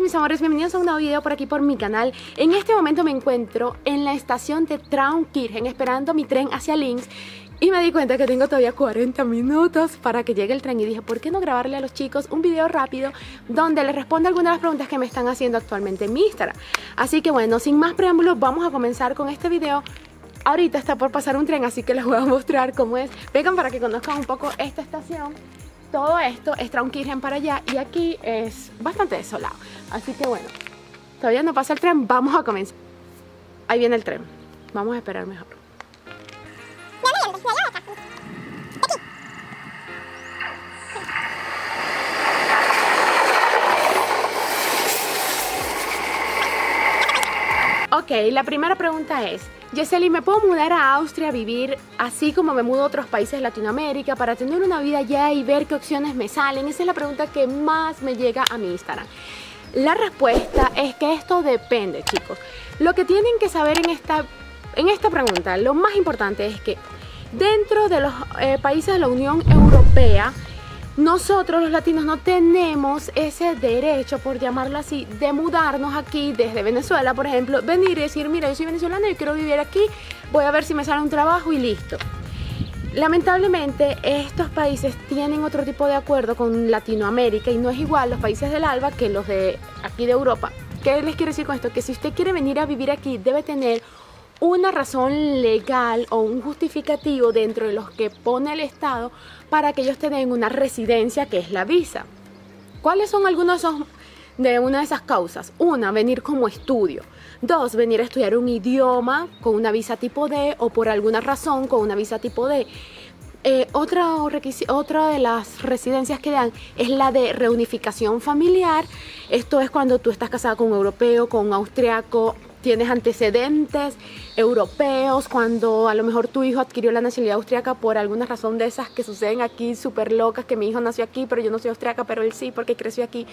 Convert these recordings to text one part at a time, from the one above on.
mis amores, bienvenidos a un nuevo video por aquí por mi canal. En este momento me encuentro en la estación de Traunkirchen esperando mi tren hacia Linz y me di cuenta que tengo todavía 40 minutos para que llegue el tren y dije, ¿por qué no grabarle a los chicos un video rápido donde les responda algunas de las preguntas que me están haciendo actualmente en mi Instagram? Así que bueno, sin más preámbulos, vamos a comenzar con este video. Ahorita está por pasar un tren, así que les voy a mostrar cómo es. Vengan para que conozcan un poco esta estación todo esto es Traunkirchen para allá y aquí es bastante desolado. Así que bueno, todavía no pasa el tren, vamos a comenzar. Ahí viene el tren, vamos a esperar mejor. Ok, la primera pregunta es, Yeseli, ¿me puedo mudar a Austria a vivir así como me mudo a otros países de Latinoamérica para tener una vida allá y ver qué opciones me salen? Esa es la pregunta que más me llega a mi Instagram. La respuesta es que esto depende, chicos. Lo que tienen que saber en esta, en esta pregunta, lo más importante es que dentro de los eh, países de la Unión Europea, nosotros los latinos no tenemos ese derecho, por llamarlo así, de mudarnos aquí desde Venezuela, por ejemplo, venir y decir, mira, yo soy venezolana, yo quiero vivir aquí, voy a ver si me sale un trabajo y listo. Lamentablemente estos países tienen otro tipo de acuerdo con Latinoamérica y no es igual los países del ALBA que los de aquí de Europa. ¿Qué les quiero decir con esto? Que si usted quiere venir a vivir aquí debe tener una razón legal o un justificativo dentro de los que pone el Estado para que ellos tengan una residencia que es la visa. ¿Cuáles son algunos de, una de esas causas? Una, venir como estudio. Dos, venir a estudiar un idioma con una visa tipo D o por alguna razón con una visa tipo D. Eh, otra, otra de las residencias que dan es la de reunificación familiar. Esto es cuando tú estás casada con un europeo, con un austriaco, tienes antecedentes europeos, cuando a lo mejor tu hijo adquirió la nacionalidad austriaca por alguna razón de esas que suceden aquí, súper locas, que mi hijo nació aquí, pero yo no soy austriaca, pero él sí, porque creció aquí.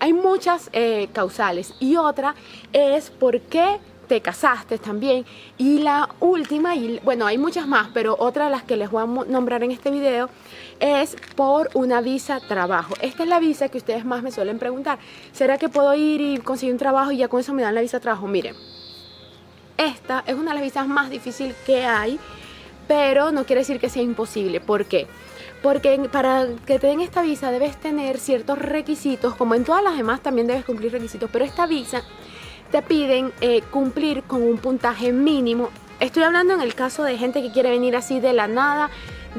Hay muchas eh, causales. Y otra es por qué te casaste también. Y la última, y bueno, hay muchas más, pero otra de las que les voy a nombrar en este video es por una visa trabajo. Esta es la visa que ustedes más me suelen preguntar. ¿Será que puedo ir y conseguir un trabajo y ya con eso me dan la visa trabajo? Miren, esta es una de las visas más difíciles que hay, pero no quiere decir que sea imposible. ¿Por qué? Porque para que te den esta visa debes tener ciertos requisitos, como en todas las demás también debes cumplir requisitos, pero esta visa te piden eh, cumplir con un puntaje mínimo. Estoy hablando en el caso de gente que quiere venir así de la nada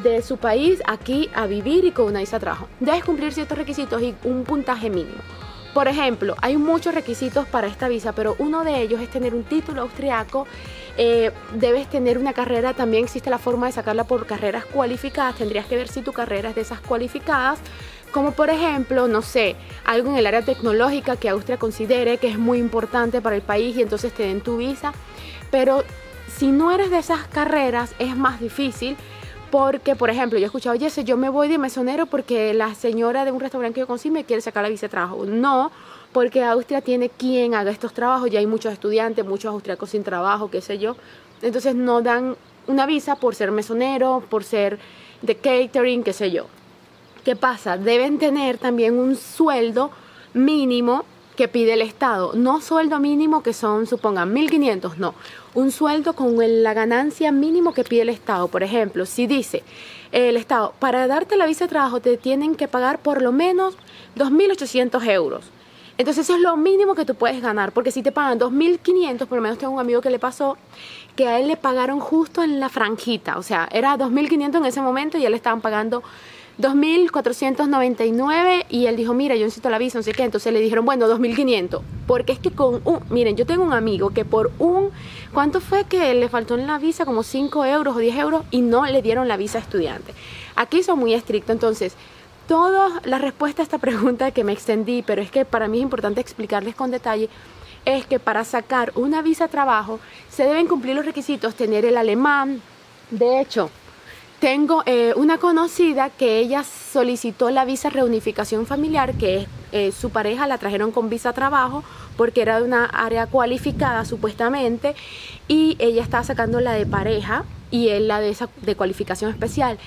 de su país aquí a vivir y con una visa de trabajo. Debes cumplir ciertos requisitos y un puntaje mínimo. Por ejemplo, hay muchos requisitos para esta visa, pero uno de ellos es tener un título austriaco, eh, debes tener una carrera, también existe la forma de sacarla por carreras cualificadas, tendrías que ver si tu carrera es de esas cualificadas, como por ejemplo, no sé, algo en el área tecnológica que Austria considere que es muy importante para el país y entonces te den tu visa, pero si no eres de esas carreras es más difícil porque, por ejemplo, yo he escuchado, oye, yo me voy de mesonero porque la señora de un restaurante que yo conocí me quiere sacar la visa de trabajo. No, porque Austria tiene quien haga estos trabajos, ya hay muchos estudiantes, muchos austriacos sin trabajo, qué sé yo. Entonces no dan una visa por ser mesonero, por ser de catering, qué sé yo. ¿Qué pasa? Deben tener también un sueldo mínimo que pide el Estado. No sueldo mínimo que son, supongan, 1.500, no. Un sueldo con la ganancia mínimo que pide el Estado. Por ejemplo, si dice el Estado, para darte la visa de trabajo te tienen que pagar por lo menos 2.800 euros. Entonces eso es lo mínimo que tú puedes ganar, porque si te pagan 2.500, por lo menos tengo un amigo que le pasó que a él le pagaron justo en la franjita, o sea, era 2.500 en ese momento y él le estaban pagando 2.499 y él dijo, mira, yo necesito la visa, no sé qué. Entonces le dijeron, bueno, 2.500. Porque es que con un, miren, yo tengo un amigo que por un, ¿cuánto fue que le faltó en la visa? Como 5 euros o 10 euros y no le dieron la visa estudiante. Aquí son muy estrictos, entonces... Toda la respuesta a esta pregunta que me extendí, pero es que para mí es importante explicarles con detalle, es que para sacar una visa trabajo se deben cumplir los requisitos, tener el alemán. De hecho, tengo eh, una conocida que ella solicitó la visa reunificación familiar, que es eh, su pareja la trajeron con visa trabajo porque era de una área cualificada supuestamente y ella estaba sacando la de pareja y él la de esa de cualificación especial.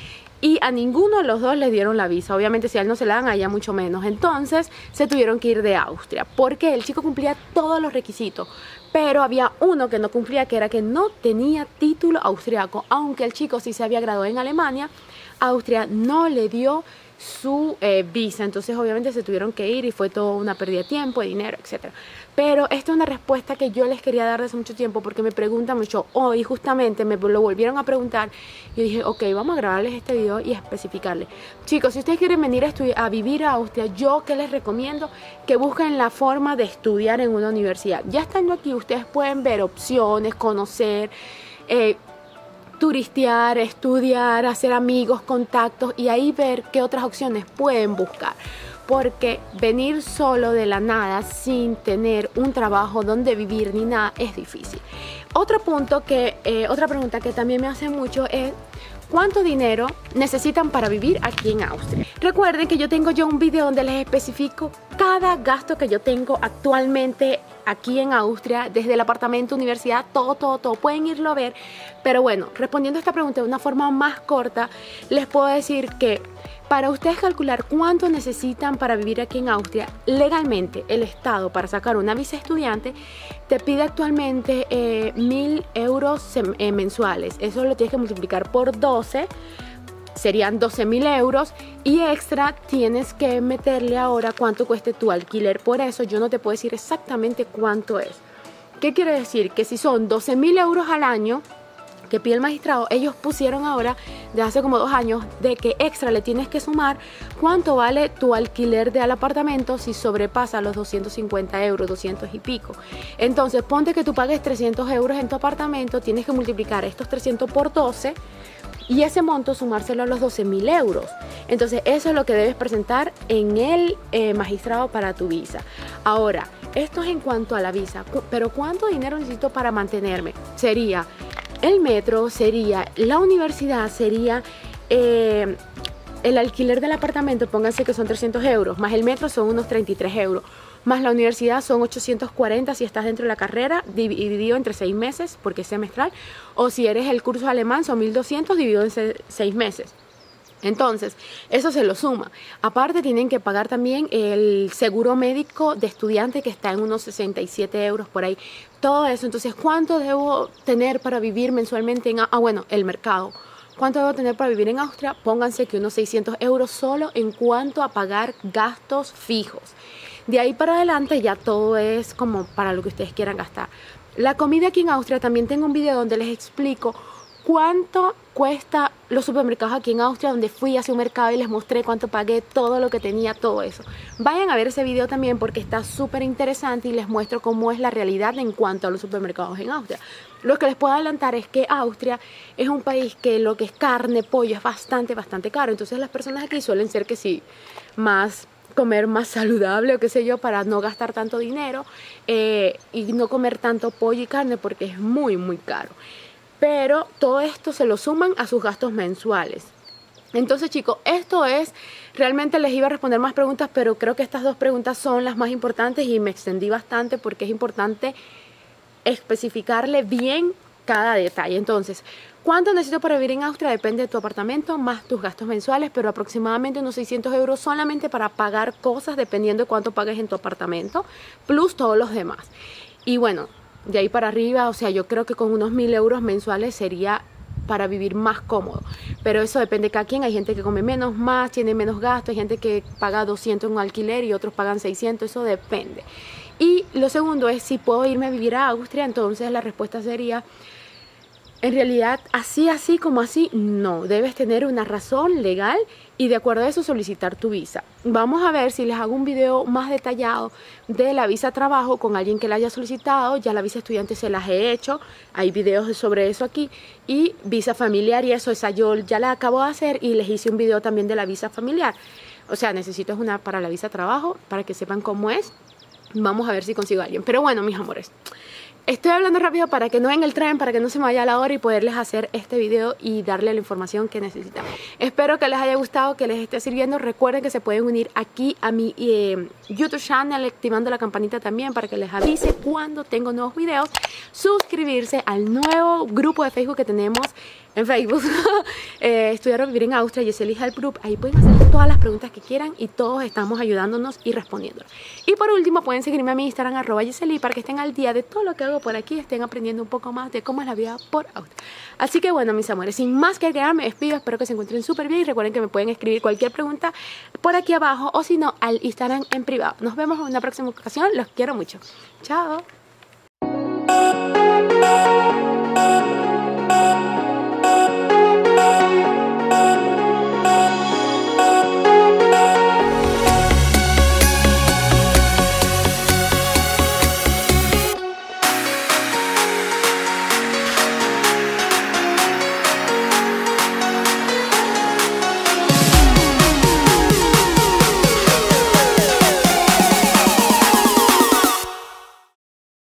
y a ninguno de los dos les dieron la visa. Obviamente si a él no se la dan, a ella mucho menos. Entonces se tuvieron que ir de Austria porque el chico cumplía todos los requisitos. Pero había uno que no cumplía, que era que no tenía título austriaco, aunque el chico sí se había graduado en Alemania, Austria no le dio su eh, visa, entonces obviamente se tuvieron que ir y fue toda una pérdida de tiempo, de dinero, etc. Pero esta es una respuesta que yo les quería dar desde mucho tiempo porque me preguntan mucho, hoy justamente me lo volvieron a preguntar y dije, ok, vamos a grabarles este video y especificarles. Chicos, si ustedes quieren venir a, a vivir a Austria, yo que les recomiendo que busquen la forma de estudiar en una universidad. Ya estando aquí, ustedes pueden ver opciones, conocer... Eh, turistear, estudiar, hacer amigos, contactos y ahí ver qué otras opciones pueden buscar. Porque venir solo de la nada sin tener un trabajo donde vivir ni nada es difícil. Otro punto que, eh, otra pregunta que también me hace mucho es cuánto dinero necesitan para vivir aquí en Austria. Recuerden que yo tengo yo un video donde les especifico cada gasto que yo tengo actualmente aquí en Austria, desde el apartamento, universidad, todo, todo, todo. Pueden irlo a ver. Pero bueno, respondiendo a esta pregunta de una forma más corta, les puedo decir que para ustedes calcular cuánto necesitan para vivir aquí en Austria, legalmente el Estado para sacar una visa estudiante te pide actualmente eh, mil euros eh, mensuales. Eso lo tienes que multiplicar por 12 serían 12 mil euros y extra tienes que meterle ahora cuánto cueste tu alquiler. Por eso yo no te puedo decir exactamente cuánto es. ¿Qué quiere decir? Que si son 12 mil euros al año, que pide el magistrado, ellos pusieron ahora, de hace como dos años, de que extra le tienes que sumar cuánto vale tu alquiler del apartamento si sobrepasa los 250 euros, 200 y pico. Entonces, ponte que tú pagues 300 euros en tu apartamento, tienes que multiplicar estos 300 por 12 y ese monto sumárselo a los 12 mil euros. Entonces, eso es lo que debes presentar en el eh, magistrado para tu visa. Ahora, esto es en cuanto a la visa, pero ¿cuánto dinero necesito para mantenerme? Sería el metro sería, la universidad sería eh, el alquiler del apartamento, pónganse que son 300 euros, más el metro son unos 33 euros, más la universidad son 840 si estás dentro de la carrera, dividido entre 6 meses, porque es semestral, o si eres el curso alemán son 1200 dividido en 6 meses. Entonces, eso se lo suma. Aparte, tienen que pagar también el seguro médico de estudiante que está en unos 67 euros por ahí. Todo eso. Entonces, ¿cuánto debo tener para vivir mensualmente en... Ah, bueno, el mercado. ¿Cuánto debo tener para vivir en Austria? Pónganse que unos 600 euros solo en cuanto a pagar gastos fijos. De ahí para adelante ya todo es como para lo que ustedes quieran gastar. La comida aquí en Austria también tengo un video donde les explico cuánto cuesta los supermercados aquí en Austria, donde fui hacia un mercado y les mostré cuánto pagué, todo lo que tenía, todo eso. Vayan a ver ese video también porque está súper interesante y les muestro cómo es la realidad en cuanto a los supermercados en Austria. Lo que les puedo adelantar es que Austria es un país que lo que es carne, pollo es bastante, bastante caro. Entonces las personas aquí suelen ser que sí, más comer más saludable o qué sé yo para no gastar tanto dinero eh, y no comer tanto pollo y carne porque es muy muy caro pero todo esto se lo suman a sus gastos mensuales. Entonces chicos, esto es, realmente les iba a responder más preguntas, pero creo que estas dos preguntas son las más importantes y me extendí bastante porque es importante especificarle bien cada detalle. Entonces, ¿cuánto necesito para vivir en Austria? Depende de tu apartamento más tus gastos mensuales, pero aproximadamente unos 600 euros solamente para pagar cosas dependiendo de cuánto pagues en tu apartamento, plus todos los demás. Y bueno, de ahí para arriba, o sea, yo creo que con unos mil euros mensuales sería para vivir más cómodo. Pero eso depende de cada quien. Hay gente que come menos, más, tiene menos gastos. Hay gente que paga 200 en un alquiler y otros pagan 600. Eso depende. Y lo segundo es si puedo irme a vivir a Austria. Entonces la respuesta sería en realidad, así, así como así, no. Debes tener una razón legal y de acuerdo a eso solicitar tu visa. Vamos a ver si les hago un video más detallado de la visa trabajo con alguien que la haya solicitado. Ya la visa estudiante se las he hecho. Hay videos sobre eso aquí. Y visa familiar y eso, esa yo ya la acabo de hacer y les hice un video también de la visa familiar. O sea, necesito una para la visa trabajo para que sepan cómo es. Vamos a ver si consigo a alguien. Pero bueno, mis amores. Estoy hablando rápido para que no en el tren, para que no se me vaya la hora y poderles hacer este video y darle la información que necesitan. Espero que les haya gustado, que les esté sirviendo. Recuerden que se pueden unir aquí a mi eh, YouTube channel activando la campanita también para que les avise cuando tengo nuevos videos. Suscribirse al nuevo grupo de Facebook que tenemos en Facebook, eh, estudiar o vivir en Austria, Yeseli Help Group. Ahí pueden hacer todas las preguntas que quieran y todos estamos ayudándonos y respondiéndolas. Y por último, pueden seguirme a mi Instagram, arroba Yeseli, para que estén al día de todo lo que hago por aquí, estén aprendiendo un poco más de cómo es la vida por Austria. Así que bueno, mis amores, sin más que agregar, me despido. Espero que se encuentren súper bien y recuerden que me pueden escribir cualquier pregunta por aquí abajo o si no, al Instagram en privado. Nos vemos en una próxima ocasión. Los quiero mucho. Chao. oh